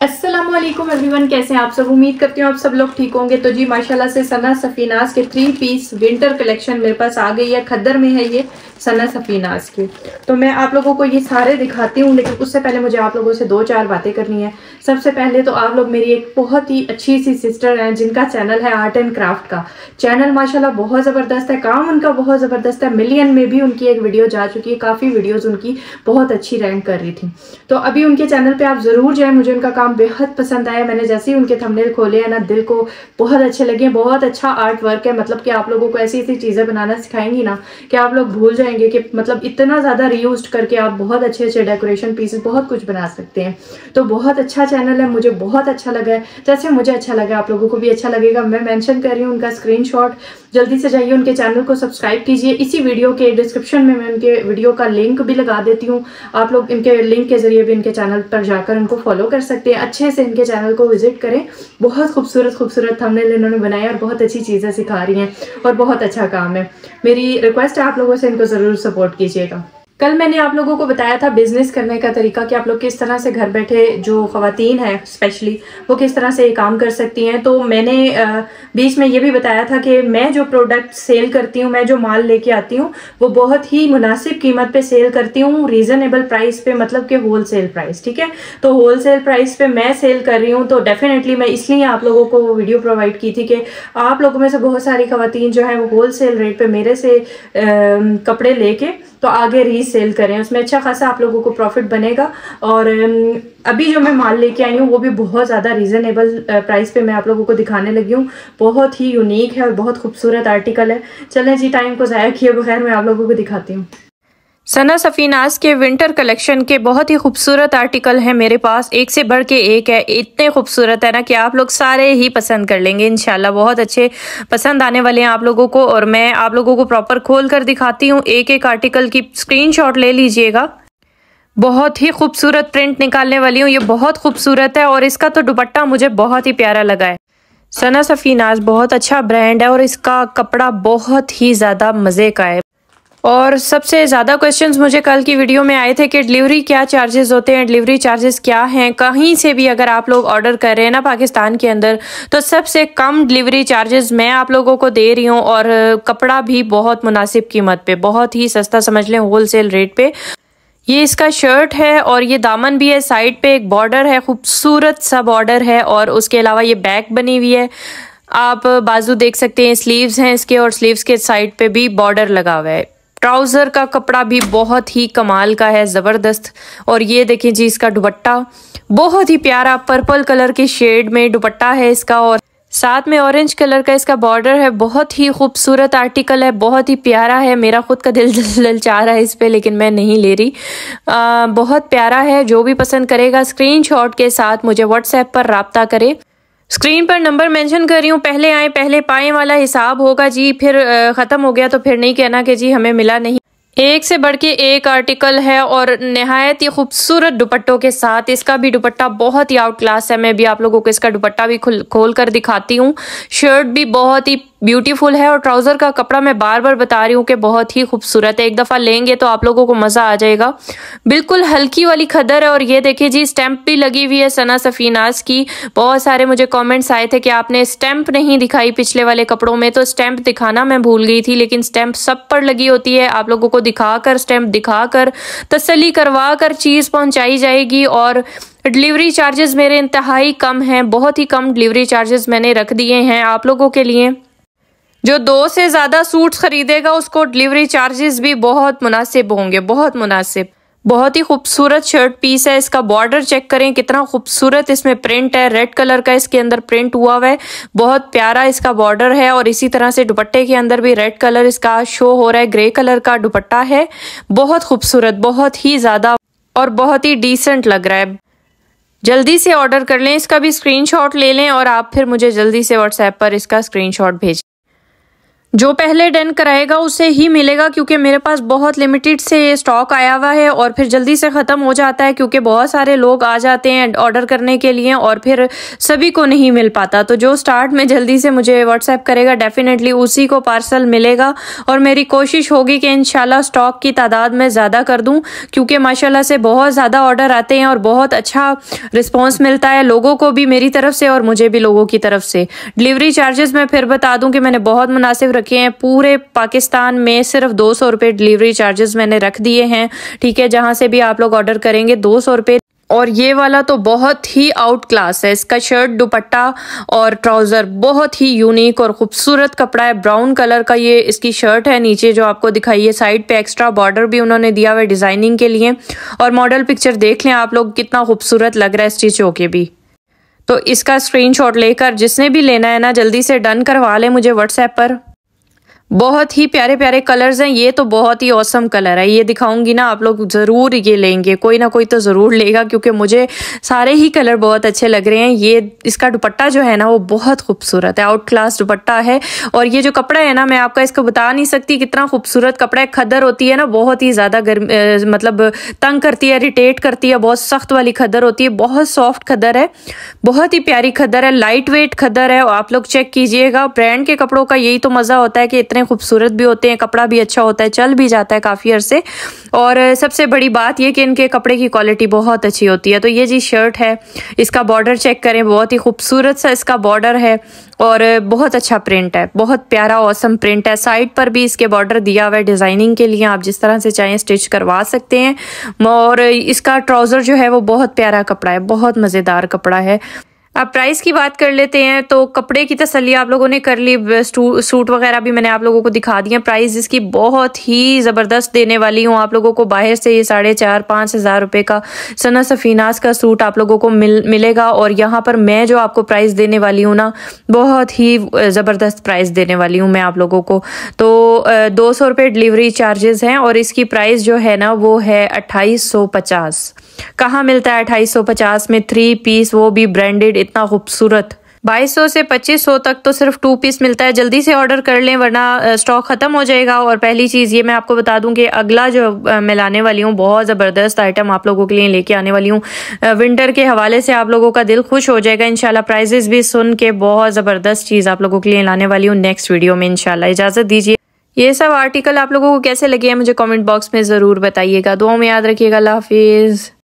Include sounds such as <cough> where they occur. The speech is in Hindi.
असलम एवरीवन कैसे हैं आप सब? उम्मीद करती हूँ आप सब लोग ठीक होंगे। तो जी, माशाल्लाह से सना सफ़ीनास के थ्री पीस विंटर कलेक्शन मेरे पास आ गई है। खद्दर में है ये सना सफ़ीनास की। तो मैं आप लोगों को ये सारे दिखाती हूँ, लेकिन उससे पहले मुझे आप लोगों से दो चार बातें करनी है। सबसे पहले तो आप लोग मेरी एक बहुत ही अच्छी सी सिस्टर हैं, जिनका चैनल है आर्ट एंड क्राफ्ट का। चैनल माशाल्लाह बहुत ज़बरदस्त है, काम उनका बहुत ज़बरदस्त है। मिलियन में भी उनकी एक वीडियो जा चुकी है, काफ़ी वीडियोज़ उनकी बहुत अच्छी रैंक कर रही थी। तो अभी उनके चैनल पर आप ज़रूर जाए, मुझे उनका काम बेहद पसंद आया। मैंने जैसे ही उनके थंबनेल खोले, हैं ना, दिल को बहुत अच्छे लगे। बहुत अच्छा आर्ट वर्क है। मतलब कि आप लोगों को ऐसी ऐसी चीज़ें बनाना सिखाएँगी ना कि आप लोग भूल जाएँगे कि मतलब इतना ज़्यादा रीयूज करके आप बहुत अच्छे अच्छे डेकोरेशन पीसेस बहुत कुछ बना सकते हैं। तो बहुत अच्छा चैनल है। मुझे बहुत अच्छा लगा है। जैसे मुझे अच्छा लगा, आप लोगों को भी अच्छा लगेगा। मैं मैंशन कर रही हूँ उनका स्क्रीन जल्दी से जाइए उनके चैनल को सब्सक्राइब कीजिए। इसी वीडियो के डिस्क्रिप्शन में मैं उनके वीडियो का लिंक भी लगा देती हूँ। आप लोग इनके लिंक के ज़रिए भी इनके चैनल पर जाकर उनको फॉलो कर सकते हैं। अच्छे से इनके चैनल को विज़िट करें। बहुत खूबसूरत खूबसूरत थंबनेल इन्होंने बनाया और बहुत अच्छी चीज़ें सिखा रही हैं और बहुत अच्छा काम है। मेरी रिक्वेस्ट है आप लोगों से इनको ज़रूर सपोर्ट कीजिएगा। कल मैंने आप लोगों को बताया था बिज़नेस करने का तरीका कि आप लोग किस तरह से घर बैठे जो खातन है स्पेशली वो किस तरह से ये काम कर सकती हैं। तो मैंने बीच में ये भी बताया था कि मैं जो प्रोडक्ट सेल करती हूँ, मैं जो माल लेके आती हूँ, वो बहुत ही मुनासिब कीमत पे सेल करती हूँ रीज़नेबल प्राइस पे मतलब कि होल सेल प्राइस ठीक है? तो होल सेल प्राइस पे मैं सेल कर रही हूँ तो डेफिनेटली मैं इसलिए आप लोगों को वो वीडियो प्रोवाइड की थी कि आप लोगों में से बहुत सारी खातन जो है, वो होल सेल रेट पर मेरे से कपड़े लेके तो आगे रीसेल करें, उसमें अच्छा खासा आप लोगों को प्रॉफिट बनेगा। और अभी जो मैं माल लेके आई हूँ, वो भी बहुत ज़्यादा रीज़नेबल प्राइस पे मैं आप लोगों को दिखाने लगी हूँ। बहुत ही यूनिक है और बहुत खूबसूरत आर्टिकल है। चलें जी टाइम को ज़ाया किए बगैर मैं आप लोगों को दिखाती हूँ। सना सफ़ीनाज के विंटर कलेक्शन के बहुत ही खूबसूरत आर्टिकल हैं मेरे पास। एक से बढ़ के एक है। इतने खूबसूरत है ना कि आप लोग सारे ही पसंद कर लेंगे इनशाला बहुत अच्छे पसंद आने वाले हैं आप लोगों को और मैं आप लोगों को प्रॉपर खोल कर दिखाती हूँ। एक एक आर्टिकल की स्क्रीनशॉट ले लीजिएगा। बहुत ही खूबसूरत प्रिंट निकालने वाली हूँ। ये बहुत खूबसूरत है और इसका तो दुपट्टा मुझे बहुत ही प्यारा लगा है। सना सफ़ीनाज बहुत अच्छा ब्रांड है और इसका कपड़ा बहुत ही ज़्यादा मज़े का है। और सबसे ज़्यादा क्वेश्चंस मुझे कल की वीडियो में आए थे कि डिलीवरी क्या चार्जेस होते हैं डिलीवरी चार्जेस क्या हैं? कहीं से भी अगर आप लोग ऑर्डर कर रहे हैं ना पाकिस्तान के अंदर तो सबसे कम डिलीवरी चार्जेस मैं आप लोगों को दे रही हूँ और कपड़ा भी बहुत मुनासिब कीमत पे, बहुत ही सस्ता समझ लें होल रेट पे। ये इसका शर्ट है और ये दामन भी है साइड पे एक बॉर्डर है, खूबसूरत सा बॉर्डर है और उसके अलावा ये बैक बनी हुई है। आप बाजू देख सकते हैं स्लीव्स हैं इसके और स्लीव्स के साइड पे भी बॉर्डर लगा हुआ है। ट्राउज़र का कपड़ा भी बहुत ही कमाल का है ज़बरदस्त। और ये देखें जी इसका दुपट्टा। बहुत ही प्यारा पर्पल कलर के शेड में दुपट्टा है इसका और साथ में ऑरेंज कलर का इसका बॉर्डर है। बहुत ही खूबसूरत आर्टिकल है बहुत ही प्यारा है। मेरा खुद का दिल <laughs> चाह रहा है इस पे लेकिन मैं नहीं ले रही। आ, बहुत प्यारा है जो भी पसंद करेगा स्क्रीनशॉट के साथ मुझे व्हाट्सएप पर रबता करे। स्क्रीन पर नंबर मेंशन कर रही हूँ, पहले आए, पहले पाए वाला हिसाब होगा जी, फिर ख़त्म हो गया तो फिर नहीं कहना कि जी हमें मिला नहीं। एक से बढ़ के एक आर्टिकल है और नहायत ही खूबसूरत दुपट्टों के साथ इसका भी दुपट्टा बहुत ही आउट क्लास है। मैं भी आप लोगों को इसका दुपट्टा भी खोल कर दिखाती हूँ। शर्ट भी बहुत ही ब्यूटीफुल है और ट्राउज़र का कपड़ा मैं बार बार बता रही हूँ कि बहुत ही खूबसूरत है। एक दफ़ा लेंगे तो आप लोगों को मज़ा आ जाएगा। बिल्कुल हल्की वाली खदर है और ये देखिए जी, स्टैंप भी लगी हुई है सना सफ़ीनाज की। बहुत सारे मुझे कमेंट्स आए थे कि आपने स्टैंप नहीं दिखाई पिछले वाले कपड़ों में तो स्टैंप दिखाना मैं भूल गई थी, लेकिन स्टैंप सब पर लगी होती है। आप लोगों को दिखाकर, स्टैंप दिखाकर तसली करवा कर चीज़ पहुँचाई जाएगी और डिलीवरी चार्जेस मेरे इंतहाई कम हैं। बहुत ही कम डिलीवरी चार्जेस मैंने रख दिए हैं आप लोगों के लिए। जो दो से ज़्यादा सूट्स खरीदेगा, उसको डिलीवरी चार्जेस भी बहुत मुनासिब होंगे, बहुत मुनासिब। बहुत ही खूबसूरत शर्ट पीस है, इसका बॉर्डर चेक करें, कितना खूबसूरत इसमें प्रिंट है रेड कलर का इसके अंदर प्रिंट हुआ हुआ है। बहुत प्यारा इसका बॉर्डर है और इसी तरह से दुपट्टे के अंदर भी रेड कलर इसका शो हो रहा है ग्रे कलर का दुपट्टा है। बहुत खूबसूरत, बहुत ही ज़्यादा और बहुत ही डिसेंट लग रहा है। जल्दी से ऑर्डर कर लें, इसका भी स्क्रीनशॉट ले लें और आप फिर मुझे जल्दी से व्हाट्सएप पर इसका स्क्रीनशॉट भेजें। जो पहले डन कराएगा, उसे ही मिलेगा क्योंकि मेरे पास बहुत लिमिटेड से ये स्टॉक आया हुआ है और फिर जल्दी से ख़त्म हो जाता है क्योंकि बहुत सारे लोग आ जाते हैं ऑर्डर करने के लिए और फिर सभी को नहीं मिल पाता। तो जो स्टार्ट में जल्दी से मुझे व्हाट्सएप करेगा डेफिनेटली उसी को पार्सल मिलेगा और मेरी कोशिश होगी कि इन स्टॉक की तादाद में ज़्यादा कर दूँ, क्योंकि माशाला से बहुत ज़्यादा ऑर्डर आते हैं और बहुत अच्छा रिस्पॉन्स मिलता है लोगों को भी मेरी तरफ़ से और मुझे भी लोगों की तरफ़ से। डिलीवरी चार्जेस मैं फिर बता दूँ कि मैंने बहुत मुनासिब रखे हैं। पूरे पाकिस्तान में सिर्फ़ दो सौ रुपये डिलीवरी चार्जेस मैंने रख दिए हैं। ठीक है, जहाँ से भी आप लोग ऑर्डर करेंगे, दो सौ रुपये और ये वाला तो बहुत ही आउट क्लास है। इसका शर्ट दुपट्टा और ट्राउज़र बहुत ही यूनिक और खूबसूरत कपड़ा है। ब्राउन कलर का ये इसकी शर्ट है नीचे जो आपको दिखाई है। साइड पे एक्स्ट्रा बॉर्डर भी उन्होंने दिया हुआ है डिज़ाइनिंग के लिए। और मॉडल पिक्चर देख लें आप लोग, कितना खूबसूरत लग रहा है स्टिच होके भी। तो इसका स्क्रीनशॉट लेकर, जिसने भी लेना है ना, जल्दी से डन करवा लें मुझे व्हाट्सएप पर। बहुत ही प्यारे प्यारे कलर्स हैं। ये तो बहुत ही औसम कलर है। ये दिखाऊँगी ना, आप लोग ज़रूर ये लेंगे। कोई ना कोई तो ज़रूर लेगा, क्योंकि मुझे सारे ही कलर बहुत अच्छे लग रहे हैं। ये, इसका दुपट्टा जो है ना, वो बहुत खूबसूरत है। आउट क्लास दुपट्टा है। और ये जो कपड़ा है ना, मैं आपका इसको बता नहीं सकती कितना खूबसूरत कपड़ा है। खदर होती है ना, बहुत ही ज़्यादा गर्म मतलब तंग करती है इरीटेट करती है, बहुत सख्त वाली खदर होती है। बहुत सॉफ्ट खदर है। बहुत ही प्यारी खदर है। लाइट वेट खदर है। आप लोग चेक कीजिएगा। ब्रांड के कपड़ों का यही तो मज़ा होता है कि इतने खूबसूरत भी होते हैं, कपड़ा भी अच्छा होता है, चल भी जाता है काफ़ी अरसे। और सबसे बड़ी बात यह कि इनके कपड़े की क्वालिटी बहुत अच्छी होती है। तो ये जी शर्ट है, इसका बॉर्डर चेक करें, बहुत ही खूबसूरत सा इसका बॉर्डर है और बहुत अच्छा प्रिंट है, बहुत प्यारा औसम प्रिंट है। साइड पर भी इसके बॉर्डर दिया हुआ है डिज़ाइनिंग के लिए, आप जिस तरह से चाहें स्टिच करवा सकते हैं। और इसका ट्राउज़र जो है वो बहुत प्यारा कपड़ा है, बहुत मज़ेदार कपड़ा है। अब प्राइस की बात कर लेते हैं तो कपड़े की तसली आप लोगों ने कर ली सूट वगैरह भी मैंने आप लोगों को दिखा दिया प्राइस इसकी बहुत ही ज़बरदस्त देने वाली हूँ। आप लोगों को बाहर से ये साढ़े चार, पाँच हज़ार रुपये का सना सफ़ीनास का सूट आप लोगों को मिल, मिलेगा। और यहाँ पर मैं जो आपको प्राइस देने वाली हूँ ना, बहुत ही ज़बरदस्त प्राइस देने वाली हूँ मैं आप लोगों को। तो दो सौ रुपये डिलीवरी चार्जेस हैं और इसकी प्राइस जो है ना, वो है अट्ठाईस सौ पचास। कहाँ मिलता है अट्ठाईस सौ पचास में? थ्री पीस वो भी ब्रांडेड इतना खूबसूरत। 2200 से 2500 तक तो सिर्फ़ टू पीस मिलता है। जल्दी से ऑर्डर कर लें, वरना स्टॉक ख़त्म हो जाएगा। और पहली चीज़ ये मैं आपको बता दूँ कि अगला जो मैं लाने वाली हूँ, बहुत ज़बरदस्त आइटम आप लोगों के लिए लेके आने वाली हूँ। विंटर के हवाले से आप लोगों का दिल खुश हो जाएगा। इनशाला प्राइजेस भी सुन के बहुत ज़बरदस्त चीज़ आप लोगों के लिए लाने वाली हूँ नेक्स्ट वीडियो में इनशाला इजाज़त दीजिए। ये सब आर्टिकल आप लोगों को कैसे लगे हैं, मुझे कॉमेंट बॉक्स में ज़रूर बताइएगा। दुआ में याद रखिएगा। हाफिज़।